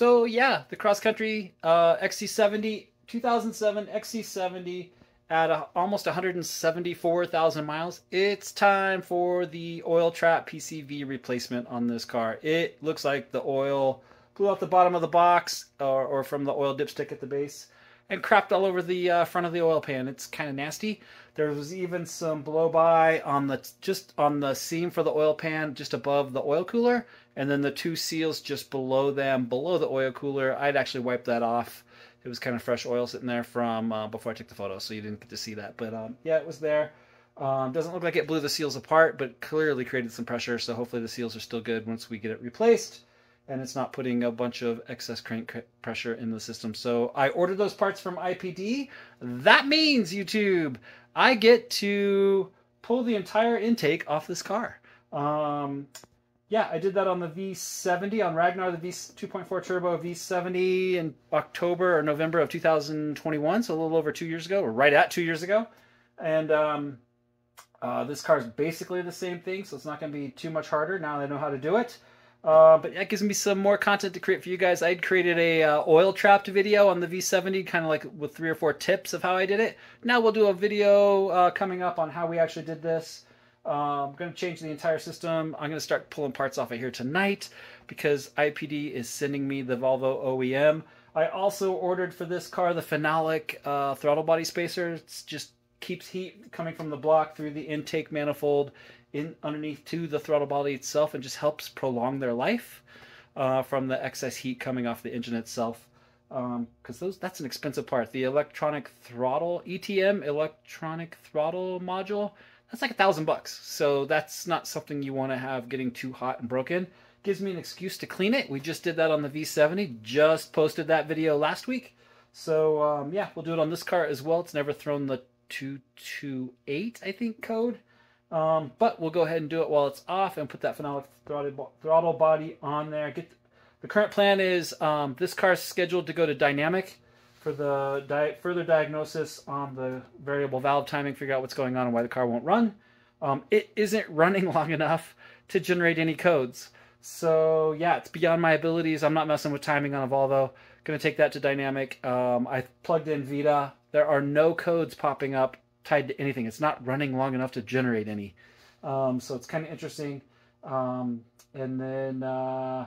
So yeah, the cross country uh, XC70 2007 XC70 at a, almost 174,000 miles. It's time for the oil trap PCV replacement on this car. It looks like the oil blew out the bottom of the box or, or from the oil dipstick at the base and crapped all over the uh, front of the oil pan. It's kind of nasty. There was even some blow by on the just on the seam for the oil pan just above the oil cooler and then the two seals just below them below the oil cooler. I'd actually wiped that off. It was kind of fresh oil sitting there from uh, before I took the photo, so you didn't get to see that. But um, yeah, it was there. Um, doesn't look like it blew the seals apart, but clearly created some pressure. So hopefully the seals are still good once we get it replaced and it's not putting a bunch of excess crank pressure in the system. So I ordered those parts from IPD. That means, YouTube, I get to pull the entire intake off this car. Um, yeah, I did that on the V70, on Ragnar, the V 2.4 turbo V70 in October or November of 2021, so a little over two years ago, or right at two years ago. And um, uh, this car is basically the same thing, so it's not going to be too much harder now I know how to do it. Uh, but that gives me some more content to create for you guys. I'd created a uh, oil trapped video on the V70, kind of like with three or four tips of how I did it. Now we'll do a video uh, coming up on how we actually did this. I'm um, going to change the entire system. I'm going to start pulling parts off of here tonight because IPD is sending me the Volvo OEM. I also ordered for this car the Phenolic uh, throttle body spacer. It just keeps heat coming from the block through the intake manifold in underneath to the throttle body itself and just helps prolong their life uh, from the excess heat coming off the engine itself. Because um, those that's an expensive part. The electronic throttle ETM electronic throttle module that's like a thousand bucks. So that's not something you want to have getting too hot and broken. Gives me an excuse to clean it. We just did that on the V70. Just posted that video last week. So um, yeah, we'll do it on this car as well. It's never thrown the 228, I think, code. Um, but we'll go ahead and do it while it's off and put that phenolic throttle, throttle body on there. Get the current plan is um, this car is scheduled to go to dynamic for the di further diagnosis on the variable valve timing, figure out what's going on and why the car won't run. Um, it isn't running long enough to generate any codes. So yeah, it's beyond my abilities. I'm not messing with timing on a Volvo. To take that to dynamic. Um, I plugged in VIDA. There are no codes popping up tied to anything. It's not running long enough to generate any. Um, so it's kind of interesting. Um, and then, uh,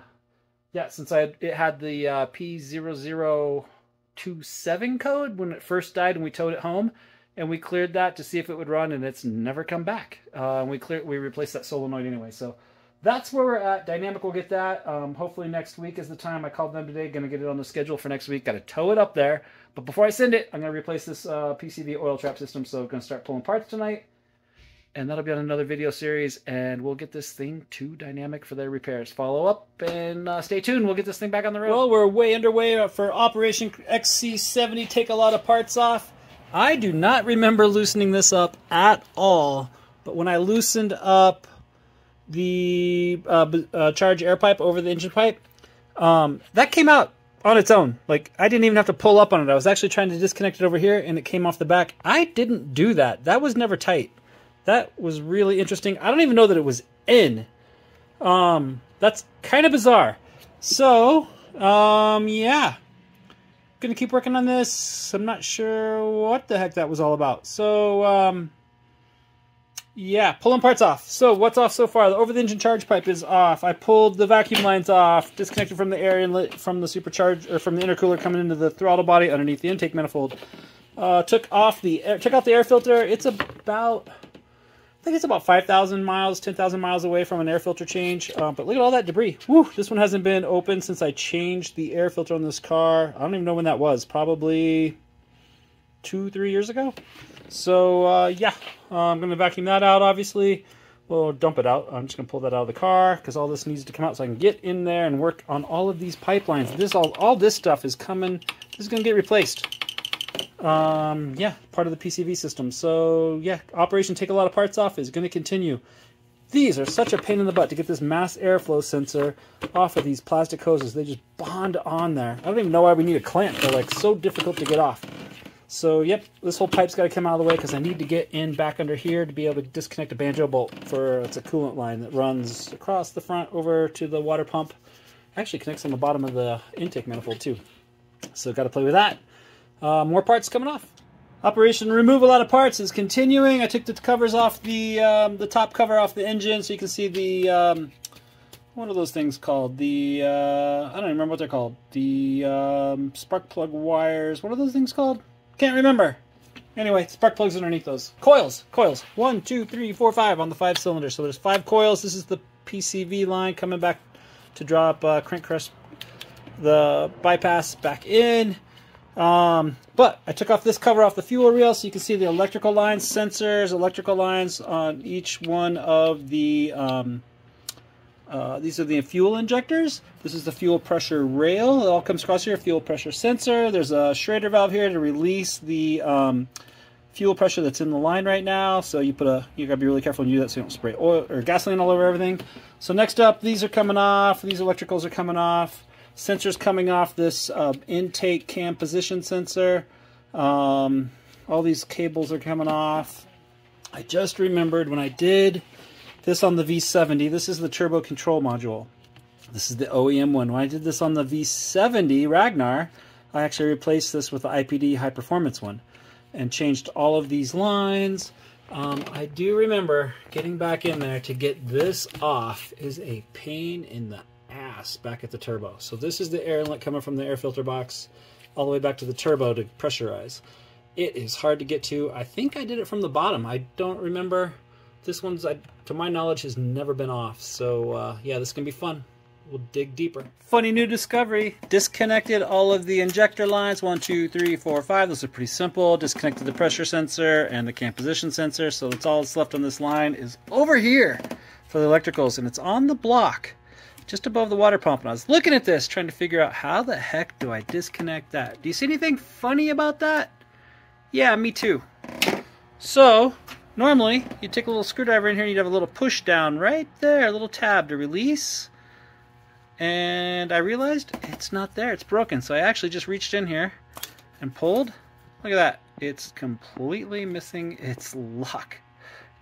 yeah, since I had, it had the uh, P0027 code when it first died and we towed it home, and we cleared that to see if it would run, and it's never come back. Uh, and we cleared, we replaced that solenoid anyway. So that's where we're at. Dynamic will get that. Um, hopefully next week is the time. I called them today. Going to get it on the schedule for next week. Got to tow it up there. But before I send it, I'm going to replace this uh, PCV oil trap system. So going to start pulling parts tonight. And that'll be on another video series. And we'll get this thing to Dynamic for their repairs. Follow up and uh, stay tuned. We'll get this thing back on the road. Well, we're way underway for Operation XC70. Take a lot of parts off. I do not remember loosening this up at all. But when I loosened up the uh, uh, charge air pipe over the engine pipe, um, that came out on its own. Like I didn't even have to pull up on it. I was actually trying to disconnect it over here and it came off the back. I didn't do that. That was never tight. That was really interesting. I don't even know that it was in. Um, that's kind of bizarre. So, um, yeah. Gonna keep working on this. I'm not sure what the heck that was all about. So, um, yeah, pulling parts off. So what's off so far? The over the engine charge pipe is off. I pulled the vacuum lines off, disconnected from the air inlet from the supercharge or from the intercooler coming into the throttle body underneath the intake manifold. Uh, took off the air, took out the air filter. It's about I think it's about 5,000 miles, 10,000 miles away from an air filter change. Uh, but look at all that debris. Woo! This one hasn't been open since I changed the air filter on this car. I don't even know when that was. Probably two, three years ago. So uh, yeah, uh, I'm going to vacuum that out, obviously. We'll dump it out. I'm just going to pull that out of the car because all this needs to come out so I can get in there and work on all of these pipelines. This all, all this stuff is coming. This is going to get replaced. Um, yeah, part of the PCV system. So yeah, Operation Take a Lot of Parts Off is going to continue. These are such a pain in the butt to get this mass airflow sensor off of these plastic hoses. They just bond on there. I don't even know why we need a clamp. They're like so difficult to get off. So, yep, this whole pipe's got to come out of the way because I need to get in back under here to be able to disconnect a banjo bolt for it's a coolant line that runs across the front over to the water pump Actually connects on the bottom of the intake manifold too. So got to play with that. Uh, more parts coming off. Operation remove a lot of parts is continuing. I took the covers off the um, the top cover off the engine so you can see the um, what are those things called? The uh, I don't even remember what they're called. The um, spark plug wires. What are those things called? Can't remember. Anyway, spark plugs underneath those. Coils, coils. One, two, three, four, five on the five cylinders. So there's five coils. This is the PCV line coming back to drop uh, crank crest, the bypass back in. Um, but I took off this cover off the fuel rail so you can see the electrical lines, sensors, electrical lines on each one of the, um, uh, these are the fuel injectors. This is the fuel pressure rail. It all comes across here, fuel pressure sensor. There's a Schrader valve here to release the um, fuel pressure that's in the line right now. So you put a, you gotta be really careful when you do that so you don't spray oil or gasoline all over everything. So next up, these are coming off. These electricals are coming off sensors coming off this uh, intake cam position sensor. Um, all these cables are coming off. I just remembered when I did this on the V70, this is the turbo control module. This is the OEM one. When I did this on the V70 Ragnar, I actually replaced this with the IPD high performance one and changed all of these lines. Um, I do remember getting back in there to get this off is a pain in the ass back at the turbo. So this is the air inlet coming from the air filter box all the way back to the turbo to pressurize. It is hard to get to. I think I did it from the bottom. I don't remember. This one's, I, to my knowledge, has never been off. So uh, yeah, this can be fun. We'll dig deeper. Funny new discovery. Disconnected all of the injector lines. One, two, three, four, five. Those are pretty simple. Disconnected the pressure sensor and the cam position sensor. So that's all that's left on this line is over here for the electricals. And it's on the block just above the water pump. And I was looking at this, trying to figure out how the heck do I disconnect that? Do you see anything funny about that? Yeah, me too. So, normally, you take a little screwdriver in here and you'd have a little push down right there, a little tab to release. And I realized it's not there, it's broken. So I actually just reached in here and pulled. Look at that. It's completely missing its lock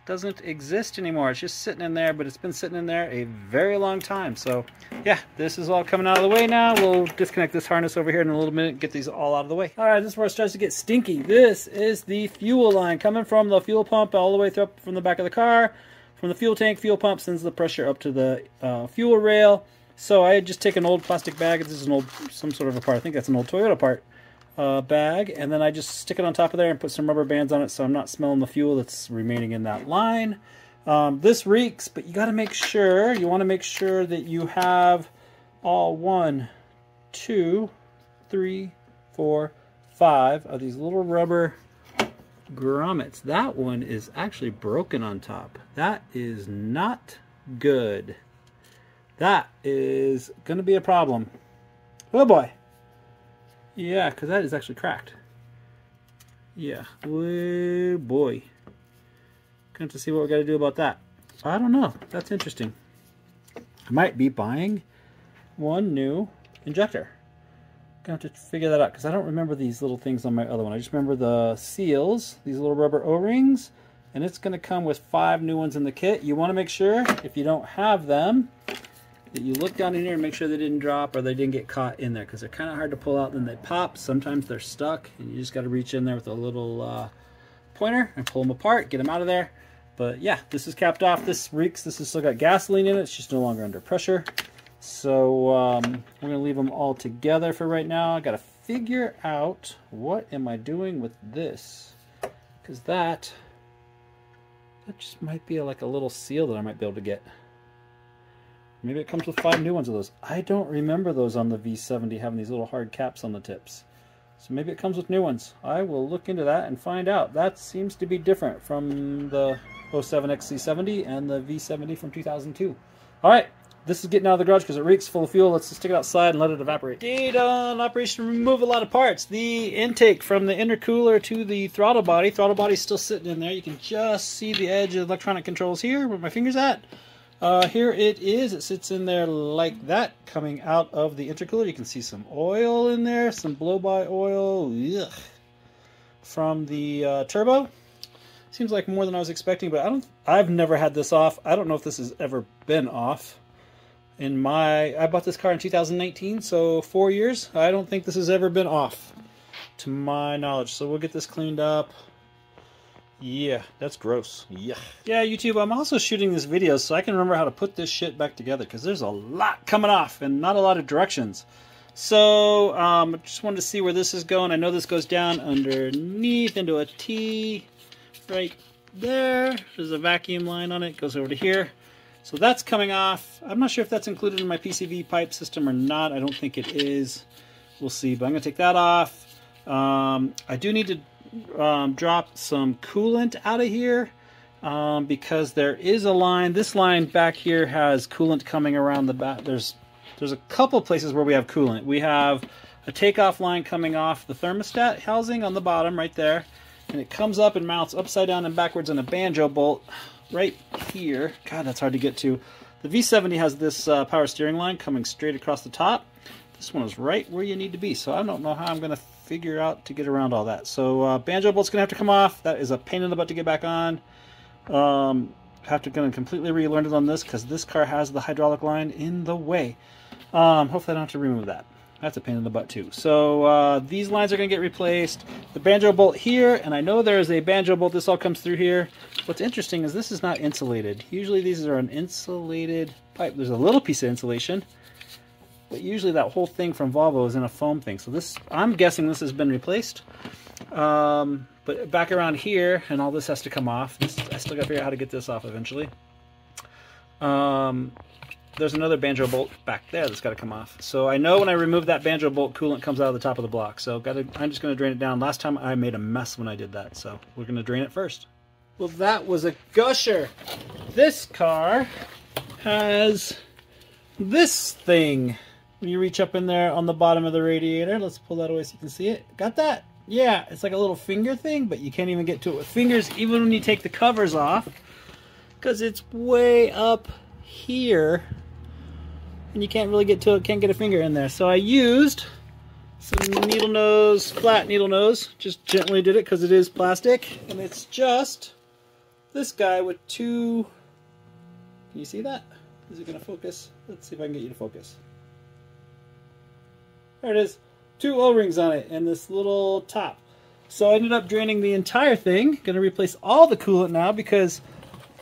doesn't exist anymore. It's just sitting in there, but it's been sitting in there a very long time. So yeah, this is all coming out of the way now. We'll disconnect this harness over here in a little minute, get these all out of the way. All right, this is where it starts to get stinky. This is the fuel line coming from the fuel pump all the way up from the back of the car. From the fuel tank, fuel pump sends the pressure up to the uh, fuel rail. So I just take an old plastic bag. This is an old, some sort of a part. I think that's an old Toyota part uh, bag and then I just stick it on top of there and put some rubber bands on it so I'm not smelling the fuel that's remaining in that line. Um, this reeks, but you got to make sure, you want to make sure that you have all one, two, three, four, five of these little rubber grommets. That one is actually broken on top. That is not good. That is going to be a problem. Oh boy. Yeah, because that is actually cracked. Yeah. Oh boy. Going to see what we got to do about that. I don't know. That's interesting. I might be buying one new injector. Gonna have to figure that out because I don't remember these little things on my other one. I just remember the seals, these little rubber O-rings, and it's to come with five new ones in the kit. You want to make sure if you don't have them that you look down in here and make sure they didn't drop or they didn't get caught in there because they're kind of hard to pull out and then they pop. Sometimes they're stuck and you just got to reach in there with a little uh, pointer and pull them apart, get them out of there. But yeah, this is capped off. This reeks. This has still got gasoline in it. It's just no longer under pressure. So um, we're going to leave them all together for right now. I got to figure out what am I doing with this because that that just might be like a little seal that I might be able to get. Maybe it comes with five new ones of those. I don't remember those on the V70 having these little hard caps on the tips. So maybe it comes with new ones. I will look into that and find out. That seems to be different from the 07 XC70 and the V70 from 2002. All right, this is getting out of the garage because it reeks full of fuel. Let's just stick it outside and let it evaporate. Data on operation remove a lot of parts. The intake from the intercooler to the throttle body. Throttle body's still sitting in there. You can just see the edge of electronic controls here where my finger's at. Uh, here it is. It sits in there like that, coming out of the intercooler. You can see some oil in there, some blow-by oil Ugh. from the uh, turbo. Seems like more than I was expecting, but I don't. I've never had this off. I don't know if this has ever been off. in my I bought this car in 2019, so four years. I don't think this has ever been off, to my knowledge. So we'll get this cleaned up. Yeah, that's gross. Yeah. Yeah, YouTube, I'm also shooting this video so I can remember how to put this shit back together because there's a lot coming off and not a lot of directions. So, um, I just wanted to see where this is going. I know this goes down underneath into a T right there. There's a vacuum line on it. it goes over to here. So that's coming off. I'm not sure if that's included in my PCV pipe system or not. I don't think it is. We'll see, but I'm going to take that off. Um, I do need to um, drop some coolant out of here um, because there is a line. This line back here has coolant coming around the back. There's there's a couple places where we have coolant. We have a takeoff line coming off the thermostat housing on the bottom right there, and it comes up and mounts upside down and backwards in a banjo bolt right here. God, that's hard to get to. The V70 has this uh, power steering line coming straight across the top. This one is right where you need to be, so I don't know how I'm going to figure out to get around all that. So uh, banjo bolt's gonna have to come off. That is a pain in the butt to get back on. Um, have to gonna completely relearn it on this because this car has the hydraulic line in the way. Um, hopefully I don't have to remove that. That's a pain in the butt too. So uh, these lines are gonna get replaced. The banjo bolt here, and I know there's a banjo bolt. This all comes through here. What's interesting is this is not insulated. Usually these are an insulated pipe. There's a little piece of insulation but usually that whole thing from Volvo is in a foam thing. So this, I'm guessing this has been replaced. Um, but back around here, and all this has to come off. This, I still got to figure out how to get this off eventually. Um, there's another banjo bolt back there that's got to come off. So I know when I remove that banjo bolt, coolant comes out of the top of the block. So got to, I'm just going to drain it down. Last time I made a mess when I did that, so we're going to drain it first. Well, that was a gusher. This car has this thing when you reach up in there on the bottom of the radiator. Let's pull that away so you can see it. Got that? Yeah, it's like a little finger thing, but you can't even get to it with fingers, even when you take the covers off, because it's way up here, and you can't really get to it, can't get a finger in there. So I used some needle nose, flat needle nose, just gently did it because it is plastic, and it's just this guy with two, can you see that? Is it going to focus? Let's see if I can get you to focus. There it is. Two O-rings on it and this little top. So I ended up draining the entire thing. Going to replace all the coolant now because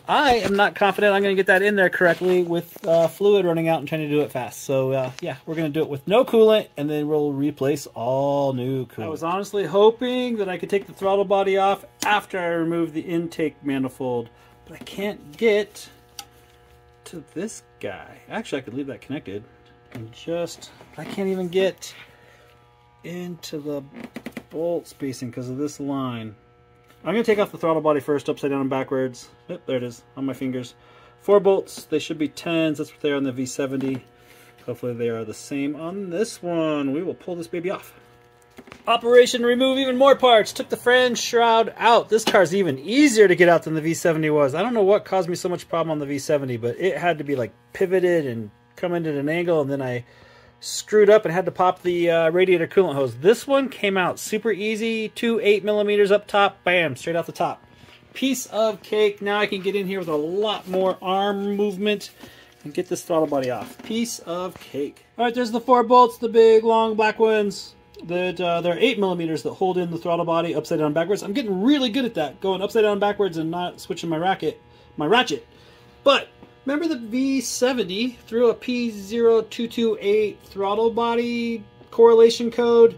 I am not confident I'm going to get that in there correctly with uh, fluid running out and trying to do it fast. So uh, yeah, we're going to do it with no coolant and then we'll replace all new coolant. I was honestly hoping that I could take the throttle body off after I remove the intake manifold, but I can't get to this guy. Actually, I could leave that connected and just I can't even get into the bolt spacing because of this line. I'm going to take off the throttle body first, upside down and backwards. Yep, there it is, on my fingers. Four bolts, they should be 10s, that's what they are on the V70. Hopefully they are the same on this one. We will pull this baby off. Operation remove even more parts. Took the flange shroud out. This car's even easier to get out than the V70 was. I don't know what caused me so much problem on the V70, but it had to be like pivoted and come in at an angle, and then I screwed up and had to pop the uh, radiator coolant hose. This one came out super easy, two 8 millimeters up top, bam, straight out the top. Piece of cake. Now I can get in here with a lot more arm movement and get this throttle body off. Piece of cake. All right, there's the four bolts, the big, long, black ones. That uh, They're 8 millimeters that hold in the throttle body upside down backwards. I'm getting really good at that, going upside down backwards and not switching my racket, my ratchet. But Remember the V70 threw a P0228 throttle body correlation code?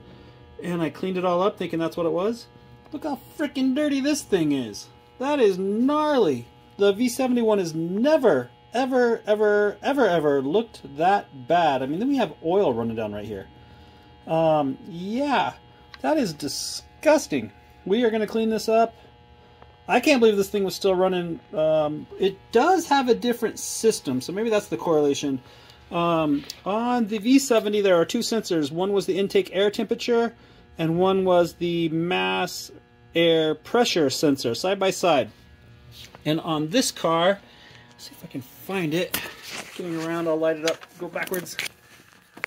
And I cleaned it all up thinking that's what it was. Look how freaking dirty this thing is. That is gnarly. The V71 has never, ever, ever, ever, ever looked that bad. I mean, then we have oil running down right here. Um, yeah, that is disgusting. We are going to clean this up. I can't believe this thing was still running. Um, it does have a different system, so maybe that's the correlation. Um, on the V70, there are two sensors. One was the intake air temperature, and one was the mass air pressure sensor, side by side. And on this car, see if I can find it. Getting around, I'll light it up, go backwards.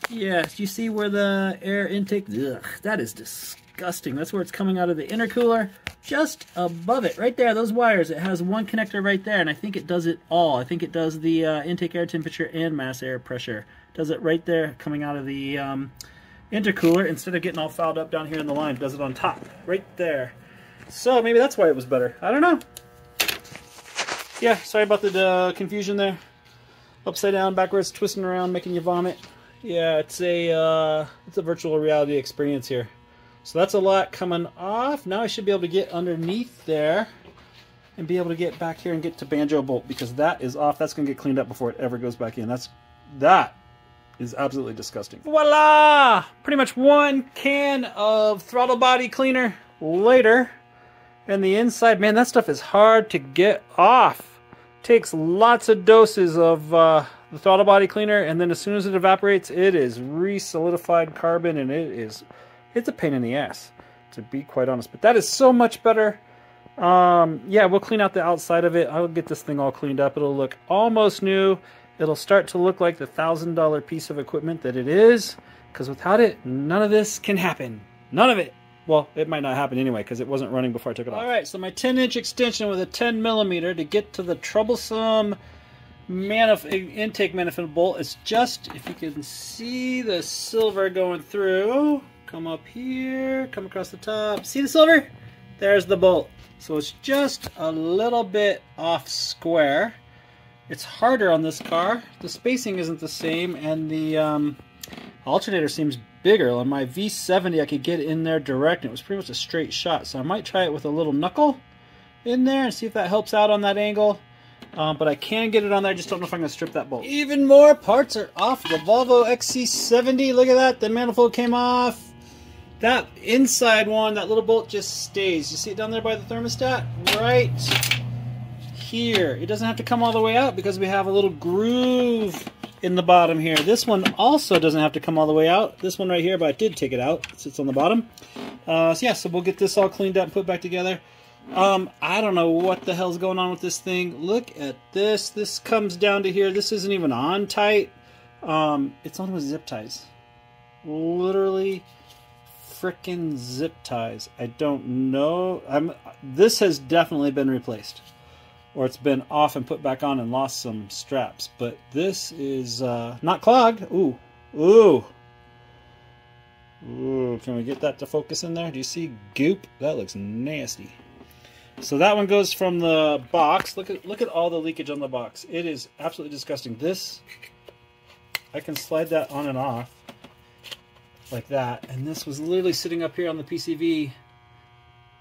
Yes, you see where the air intake, ugh, that is disgusting disgusting. That's where it's coming out of the intercooler, just above it, right there, those wires. It has one connector right there, and I think it does it all. I think it does the uh, intake air temperature and mass air pressure. Does it right there, coming out of the um, intercooler, instead of getting all fouled up down here in the line, does it on top, right there. So maybe that's why it was better. I don't know. Yeah, sorry about the uh, confusion there. Upside down, backwards, twisting around, making you vomit. Yeah, it's a uh, it's a virtual reality experience here. So that's a lot coming off. Now I should be able to get underneath there and be able to get back here and get to banjo bolt because that is off. That's going to get cleaned up before it ever goes back in. That's that is absolutely disgusting. Voila! Pretty much one can of throttle body cleaner later. And the inside, man, that stuff is hard to get off. Takes lots of doses of uh, the throttle body cleaner, and then as soon as it evaporates, it is re-solidified carbon, and it is, it's a pain in the ass, to be quite honest. But that is so much better. Um, yeah, we'll clean out the outside of it. I'll get this thing all cleaned up. It'll look almost new. It'll start to look like the $1,000 piece of equipment that it is, because without it, none of this can happen. None of it. Well, it might not happen anyway because it wasn't running before I took it off. All right, so my 10 inch extension with a 10 millimeter to get to the troublesome manif intake manifold bolt is just, if you can see the silver going through, come up here, come across the top. See the silver? There's the bolt. So it's just a little bit off square. It's harder on this car. The spacing isn't the same, and the um, alternator seems bigger. On my V70, I could get in there direct, and it was pretty much a straight shot. So I might try it with a little knuckle in there and see if that helps out on that angle. Um, but I can get it on there. I just don't know if I'm going to strip that bolt. Even more parts are off the Volvo XC70. Look at that. The manifold came off. That inside one, that little bolt just stays. You see it down there by the thermostat? Right here. It doesn't have to come all the way out because we have a little groove in the bottom here. This one also doesn't have to come all the way out. This one right here, but I did take it out. It sits on the bottom. Uh, so yeah, so we'll get this all cleaned up and put back together. Um, I don't know what the hell's going on with this thing. Look at this. This comes down to here. This isn't even on tight. Um, it's on with zip ties. Literally freaking zip ties. I don't know. I'm. This has definitely been replaced. Or it's been off and put back on and lost some straps. But this is uh, not clogged. Ooh. Ooh. Ooh, can we get that to focus in there? Do you see goop? That looks nasty. So that one goes from the box. Look at look at all the leakage on the box. It is absolutely disgusting. This I can slide that on and off like that. And this was literally sitting up here on the PCV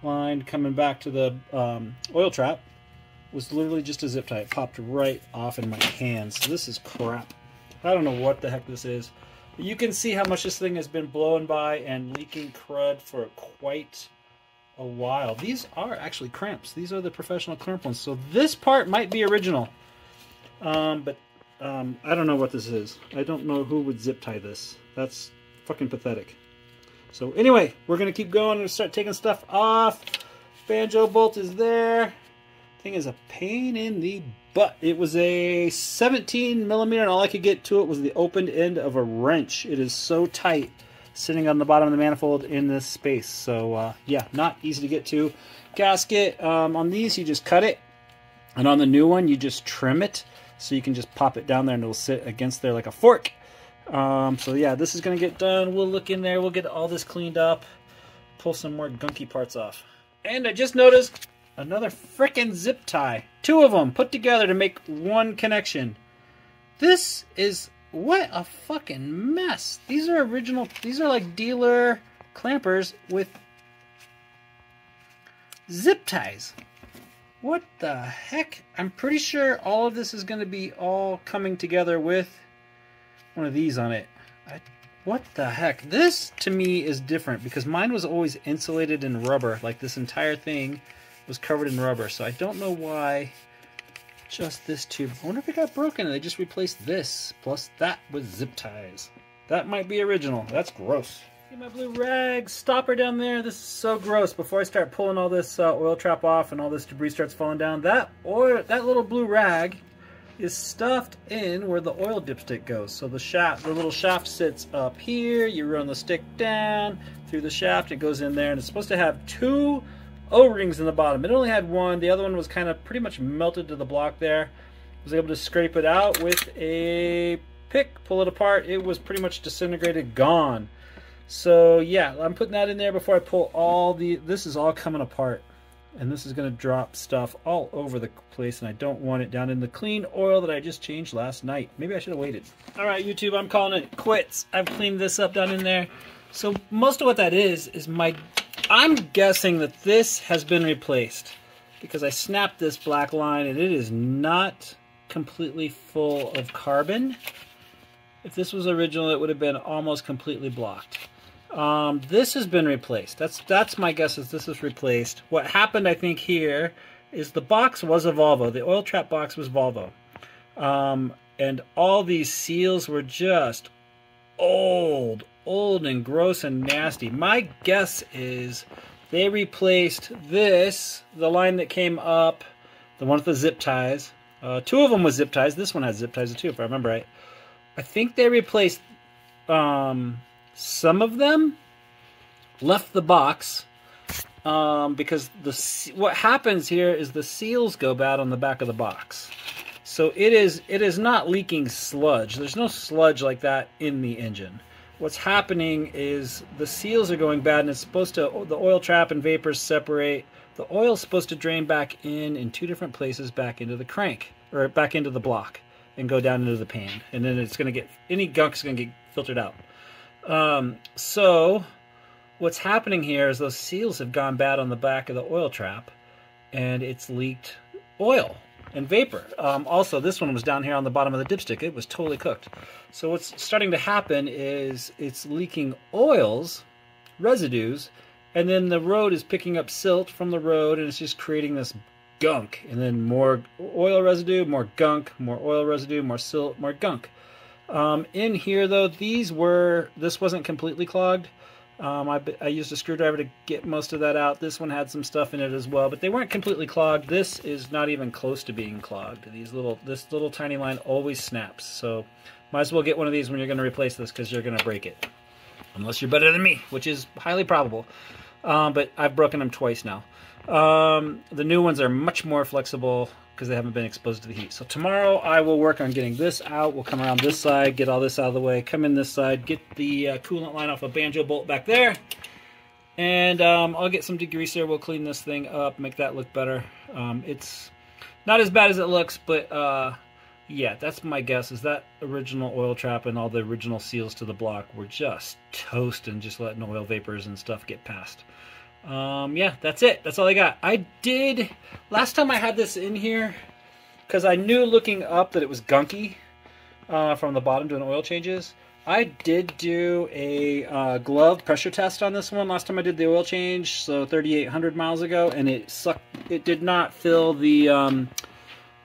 line coming back to the um, oil trap. Was literally just a zip tie. It popped right off in my hands. So this is crap. I don't know what the heck this is. But you can see how much this thing has been blown by and leaking crud for quite a while. These are actually crimps. These are the professional crimp ones. So this part might be original. Um, but um, I don't know what this is. I don't know who would zip tie this. That's fucking pathetic. So anyway, we're going to keep going and start taking stuff off. Banjo bolt is there. Thing is a pain in the butt. It was a 17 millimeter and all I could get to it was the opened end of a wrench. It is so tight sitting on the bottom of the manifold in this space. So uh, yeah, not easy to get to. Gasket, um, on these you just cut it, and on the new one you just trim it, so you can just pop it down there and it'll sit against there like a fork. Um, so yeah, this is going to get done. We'll look in there, we'll get all this cleaned up, pull some more gunky parts off. And I just noticed another freaking zip tie. Two of them put together to make one connection. This is what a fucking mess. These are original, these are like dealer clampers with zip ties. What the heck? I'm pretty sure all of this is going to be all coming together with one of these on it. I, what the heck? This, to me, is different because mine was always insulated in rubber. Like this entire thing was covered in rubber. So I don't know why just this tube. I wonder if it got broken and they just replaced this plus that with zip ties. That might be original. That's gross. See my blue rag stopper down there. This is so gross. Before I start pulling all this uh, oil trap off and all this debris starts falling down, that oil, that little blue rag is stuffed in where the oil dipstick goes. So the shaft, the little shaft sits up here. You run the stick down through the shaft. It goes in there, and it's supposed to have two O-rings in the bottom. It only had one. The other one was kind of pretty much melted to the block there. I was able to scrape it out with a pick, pull it apart. It was pretty much disintegrated, gone. So yeah, I'm putting that in there before I pull all the. This is all coming apart, and this is going to drop stuff all over the place, and I don't want it down in the clean oil that I just changed last night. Maybe I should have waited. All right, YouTube, I'm calling it quits. I've cleaned this up down in there. So most of what that is is my. I'm guessing that this has been replaced because I snapped this black line and it is not completely full of carbon. If this was original, it would have been almost completely blocked. Um, this has been replaced. That's that's my guess is this is replaced. What happened, I think, here is the box was a Volvo. The oil trap box was Volvo. Um, and all these seals were just old, old and gross and nasty. My guess is they replaced this, the line that came up, the one with the zip ties. Uh, two of them was zip ties. This one has zip ties too, if I remember right. I think they replaced um, some of them left the box um, because the what happens here is the seals go bad on the back of the box. So it is it is not leaking sludge. There's no sludge like that in the engine. What's happening is the seals are going bad and it's supposed to the oil trap and vapors separate. The oil's supposed to drain back in in two different places back into the crank or back into the block and go down into the pan. And then it's going to get any gunk's going to get filtered out. Um, so what's happening here is those seals have gone bad on the back of the oil trap and it's leaked oil and vapor. Um, also, this one was down here on the bottom of the dipstick. It was totally cooked. So what's starting to happen is it's leaking oils, residues, and then the road is picking up silt from the road and it's just creating this gunk. And then more oil residue, more gunk, more oil residue, more silt, more gunk. Um, in here, though, these were, this wasn't completely clogged. Um, I, I, used a screwdriver to get most of that out. This one had some stuff in it as well, but they weren't completely clogged. This is not even close to being clogged. These little, this little tiny line always snaps. So might as well get one of these when you're going to replace this because you're going to break it. Unless you're better than me, which is highly probable. Um, but I've broken them twice now. Um, the new ones are much more flexible because they haven't been exposed to the heat. So tomorrow I will work on getting this out. We'll come around this side, get all this out of the way, come in this side, get the uh, coolant line off a banjo bolt back there. And um, I'll get some degreaser. We'll clean this thing up, make that look better. Um, it's not as bad as it looks, but uh, yeah, that's my guess is that original oil trap and all the original seals to the block were just toast and just letting oil vapors and stuff get past. Um, yeah, that's it. That's all I got. I did, last time I had this in here, because I knew looking up that it was gunky uh, from the bottom doing oil changes. I did do a uh, glove pressure test on this one last time I did the oil change, so 3,800 miles ago, and it sucked. It did not fill the um,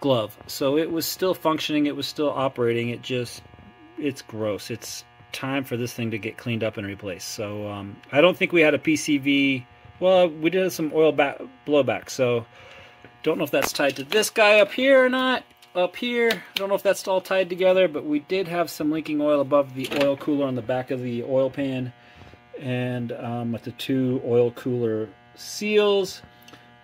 glove, so it was still functioning. It was still operating. It just, it's gross. It's time for this thing to get cleaned up and replaced. So um, I don't think we had a PCV well, we did some oil back, blowback, so don't know if that's tied to this guy up here or not. Up here, I don't know if that's all tied together, but we did have some leaking oil above the oil cooler on the back of the oil pan, and um, with the two oil cooler seals.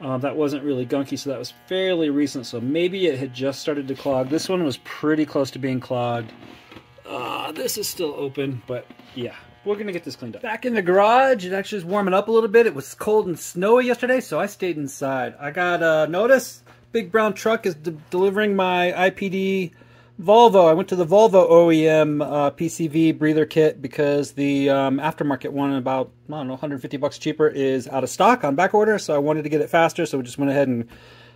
Uh, that wasn't really gunky, so that was fairly recent. So maybe it had just started to clog. This one was pretty close to being clogged. Uh, this is still open, but yeah, we're gonna get this cleaned up. Back in the garage, it actually is warming up a little bit. It was cold and snowy yesterday, so I stayed inside. I got uh, notice. Big brown truck is de delivering my IPD Volvo. I went to the Volvo OEM uh, PCV breather kit because the um, aftermarket one, about I don't know, 150 bucks cheaper, is out of stock on back order. So I wanted to get it faster, so we just went ahead and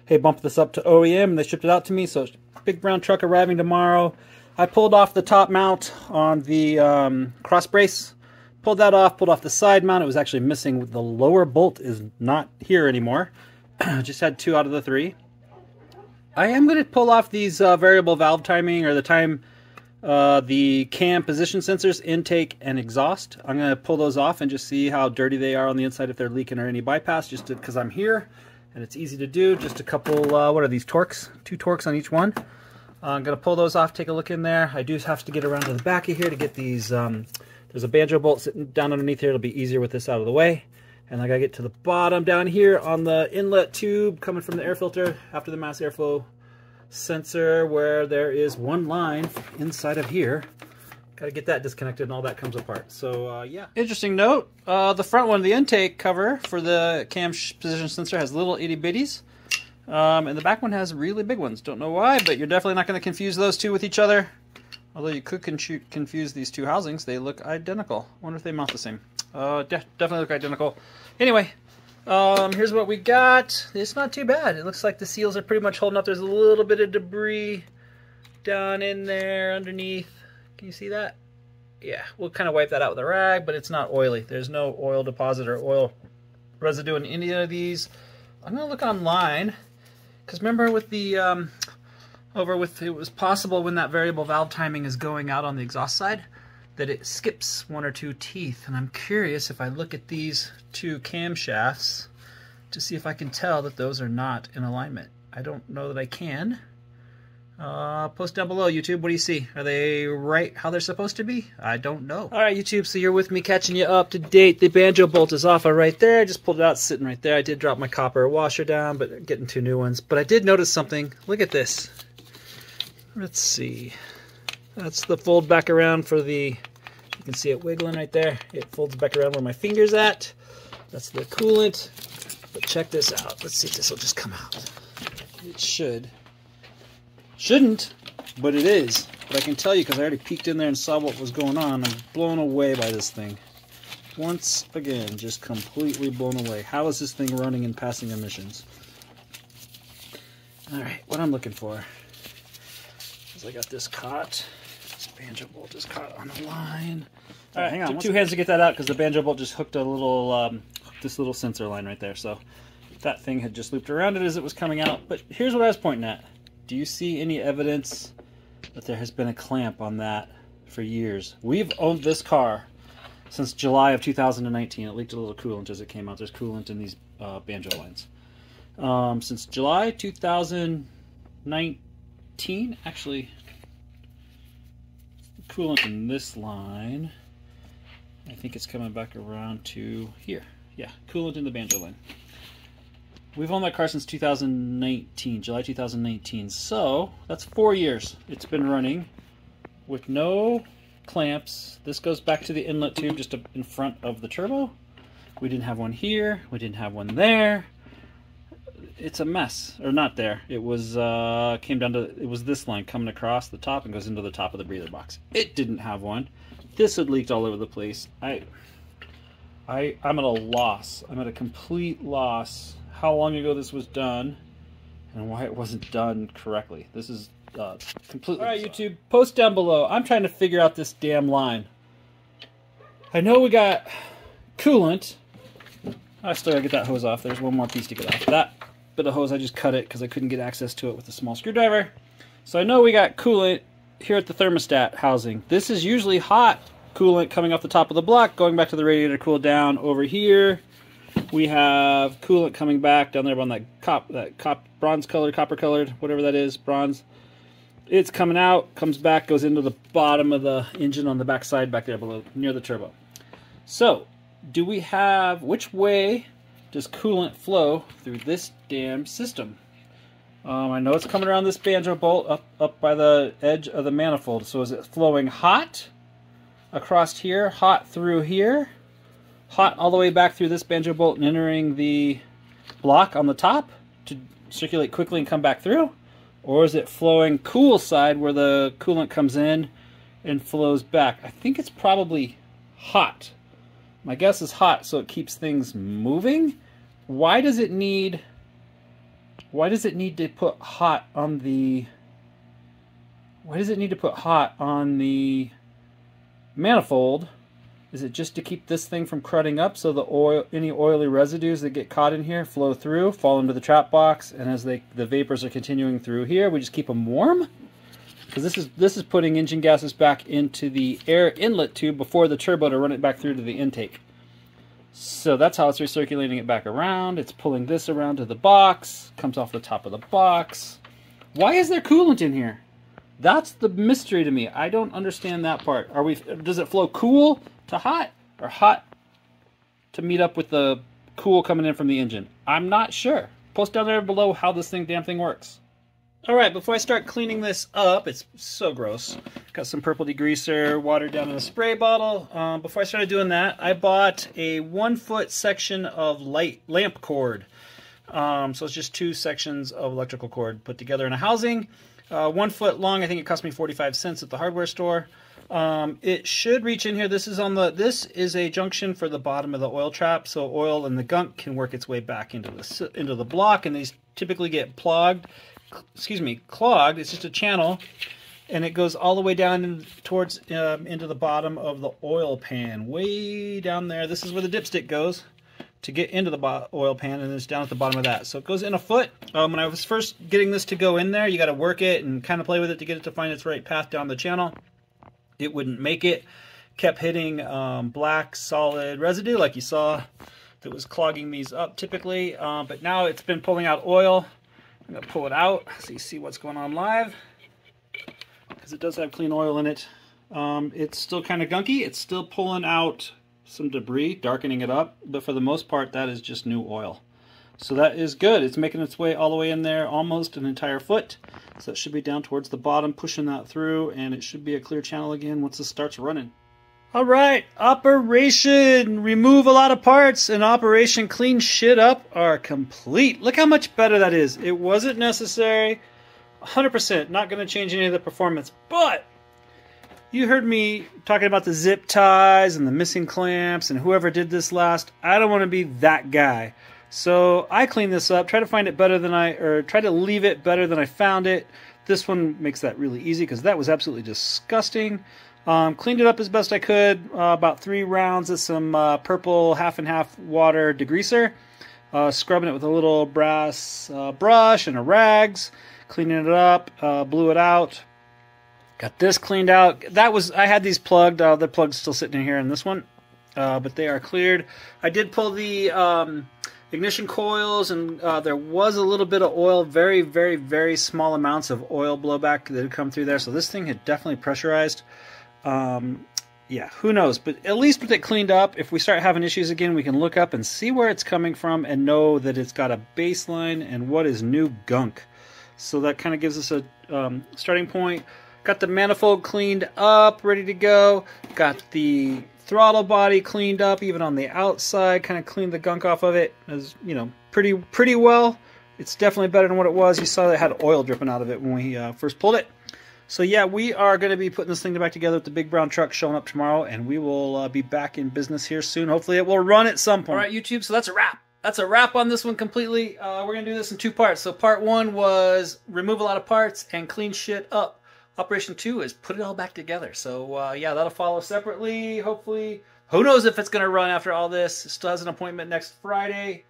hey, bumped this up to OEM, and they shipped it out to me. So big brown truck arriving tomorrow. I pulled off the top mount on the um, cross brace Pulled that off, pulled off the side mount. It was actually missing. The lower bolt is not here anymore. Just had two out of the three. I am going to pull off these uh, variable valve timing or the time, uh, the cam position sensors, intake and exhaust. I'm going to pull those off and just see how dirty they are on the inside if they're leaking or any bypass just because I'm here and it's easy to do. Just a couple, uh, what are these, Torx? Two Torx on each one. I'm going to pull those off, take a look in there. I do have to get around to the back of here to get these um, There's a banjo bolt sitting down underneath here. It'll be easier with this out of the way. And I gotta get to the bottom down here on the inlet tube coming from the air filter after the mass airflow sensor where there is one line inside of here. Gotta get that disconnected and all that comes apart. So uh, yeah. Interesting note, uh, the front one, the intake cover for the cam position sensor has little itty bitties. Um, and the back one has really big ones. Don't know why, but you're definitely not going to confuse those two with each other. Although you could con confuse these two housings. They look identical. wonder if they mount the same. Uh, de definitely look identical. Anyway, um, here's what we got. It's not too bad. It looks like the seals are pretty much holding up. There's a little bit of debris down in there underneath. Can you see that? Yeah, we'll kind of wipe that out with a rag, but it's not oily. There's no oil deposit or oil residue in any of these. I'm going to look online, because remember with the, um, over with, it was possible when that variable valve timing is going out on the exhaust side, that it skips one or two teeth. And I'm curious if I look at these two camshafts to see if I can tell that those are not in alignment. I don't know that I can. Uh, post down below, YouTube. What do you see? Are they right how they're supposed to be? I don't know. All right, YouTube. So you're with me, catching you up to date. The banjo bolt is off right there. I just pulled it out, sitting right there. I did drop my copper washer down, but getting two new ones. But I did notice something. Look at this. Let's see. That's the fold back around for the, you can see it wiggling right there. It folds back around where my finger's at. That's the coolant. But check this out. Let's see if this will just come out. It should. Shouldn't, but it is. But I can tell you because I already peeked in there and saw what was going on. I'm blown away by this thing. Once again, just completely blown away. How is this thing running and passing emissions? Alright, what I'm looking for is I got this caught This banjo bolt is caught on the line. All right, hang on. Two hands to get that out because the banjo bolt just hooked a little, um, this little sensor line right there. So that thing had just looped around it as it was coming out. But here's what I was pointing at. Do you see any evidence that there has been a clamp on that for years? We've owned this car since July of 2019. It leaked a little coolant as it came out. There's coolant in these uh, banjo lines. Um, since July 2019, actually, coolant in this line. I think it's coming back around to here. Yeah, coolant in the banjo line. We've owned that car since 2019, July 2019. So that's four years it's been running with no clamps. This goes back to the inlet tube just in front of the turbo. We didn't have one here. We didn't have one there it's a mess. Or not there. It was uh came down to it was this line coming across the top and goes into the top of the breather box. It didn't have one. This had leaked all over the place. I i i'm at a loss. I'm at a complete loss. How long ago this was done and why it wasn't done correctly. This is uh completely all right youtube post down below. I'm trying to figure out this damn line. I know we got coolant. I still gotta get that hose off. There's one more piece to get off. That bit of hose, I just cut it because I couldn't get access to it with a small screwdriver. So I know we got coolant here at the thermostat housing. This is usually hot coolant coming off the top of the block, going back to the radiator to cool down. Over here, we have coolant coming back down there on that cop, that cop, bronze colored, copper colored, whatever that is, bronze. It's coming out, comes back, goes into the bottom of the engine on the back side back there below, near the turbo. So, do we have, which way does coolant flow through this damn system? Um, I know it's coming around this banjo bolt up, up by the edge of the manifold. So is it flowing hot across here, hot through here, hot all the way back through this banjo bolt and entering the block on the top to circulate quickly and come back through? Or is it flowing cool side where the coolant comes in and flows back? I think it's probably hot my guess is hot, so it keeps things moving. Why does it need... Why does it need to put hot on the... Why does it need to put hot on the manifold? Is it just to keep this thing from crudding up so the oil, any oily residues that get caught in here flow through, fall into the trap box, and as they the vapors are continuing through here, we just keep them warm? Because this is this is putting engine gases back into the air inlet tube before the turbo to run it back through to the intake. So that's how it's recirculating it back around. It's pulling this around to the box, comes off the top of the box. Why is there coolant in here? That's the mystery to me. I don't understand that part. Are we? Does it flow cool to hot or hot to meet up with the cool coming in from the engine? I'm not sure. Post down there below how this thing damn thing works. All right, before I start cleaning this up, it's so gross. Got some purple degreaser, water down in a spray bottle. Um, before I started doing that, I bought a one foot section of light lamp cord. Um, so it's just two sections of electrical cord put together in a housing. Uh, one foot long. I think it cost me 45 cents at the hardware store. Um, it should reach in here. This is on the. This is a junction for the bottom of the oil trap, so oil and the gunk can work its way back into the into the block, and these typically get plugged. Excuse me, clogged. It's just a channel, and it goes all the way down in, towards um, into the bottom of the oil pan, way down there. This is where the dipstick goes to get into the oil pan and it's down at the bottom of that. So it goes in a foot. Um, when I was first getting this to go in there, you got to work it and kind of play with it to get it to find its right path down the channel. It wouldn't make it. Kept hitting um, black solid residue like you saw that was clogging these up typically. Um, but now it's been pulling out oil. I'm going to pull it out so you see what's going on live. Because it does have clean oil in it. Um, it's still kind of gunky. It's still pulling out some debris, darkening it up, but for the most part, that is just new oil. So that is good. It's making its way all the way in there, almost an entire foot. So it should be down towards the bottom, pushing that through, and it should be a clear channel again once it starts running. All right, Operation Remove a lot of parts and Operation Clean Shit Up are complete. Look how much better that is. It wasn't necessary. 100% not going to change any of the performance, but you heard me talking about the zip ties and the missing clamps and whoever did this last. I don't want to be that guy. So I cleaned this up, try to find it better than I, or try to leave it better than I found it. This one makes that really easy because that was absolutely disgusting. Um, cleaned it up as best I could. Uh, about three rounds of some uh, purple half and half water degreaser. Uh, scrubbing it with a little brass uh, brush and a rags. Cleaning it up, uh, blew it out, Got this cleaned out. That was I had these plugged. Uh, the plug's still sitting in here in this one, but they are cleared. I did pull the um, ignition coils, and there was a little bit of oil, very, very, very small amounts of oil blowback that had come through there. So this thing had definitely pressurized. Um, yeah, who knows? But at least with it cleaned up, if we start having issues again, we can look up and see where it's coming from and know that it's got a baseline and what is new gunk. So that kind of gives us a um, starting point. Got the manifold cleaned up, ready to go. Got the throttle body cleaned up, even on the outside. Kind of cleaned the gunk off of it. As you know, pretty pretty well. It's definitely better than what it was. You saw that it had oil dripping out of it when we uh, first pulled it. So yeah, we are going to be putting this thing back together with the big brown truck showing up tomorrow, and we will uh, be back in business here soon. Hopefully, it will run at some point. All right, YouTube. So that's a wrap. That's a wrap on this one completely. Uh, we're going to do this in two parts. So part one was remove a lot of parts and clean shit up. Operation 2 is put it all back together. So, uh, yeah, that'll follow separately, hopefully. Who knows if it's going to run after all this. It still has an appointment next Friday,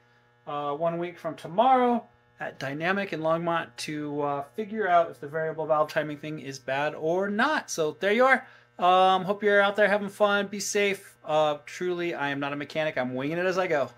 uh, one week from tomorrow, at Dynamic in Longmont to uh, figure out if the variable valve timing thing is bad or not. So, there you are. Um, hope you're out there having fun. Be safe. Uh, truly, I am not a mechanic. I'm winging it as I go.